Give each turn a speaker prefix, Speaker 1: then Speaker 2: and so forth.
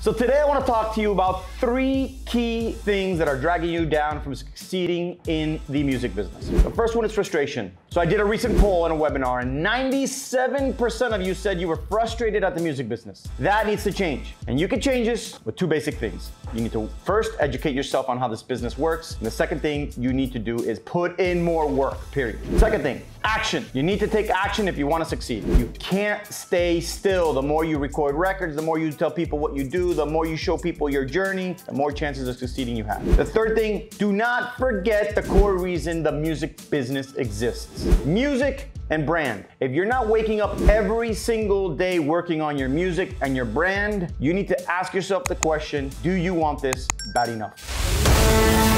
Speaker 1: So today I want to talk to you about three key things that are dragging you down from succeeding in the music business. The first one is frustration. So I did a recent poll in a webinar and 97% of you said you were frustrated at the music business. That needs to change. And you can change this with two basic things. You need to first educate yourself on how this business works. And the second thing you need to do is put in more work, period. Second thing, action. You need to take action if you want to succeed. You can't stay still. The more you record records, the more you tell people what you do, the more you show people your journey, the more chances of succeeding you have. The third thing, do not forget the core reason the music business exists. Music and brand. If you're not waking up every single day working on your music and your brand, you need to ask yourself the question, do you want this bad enough?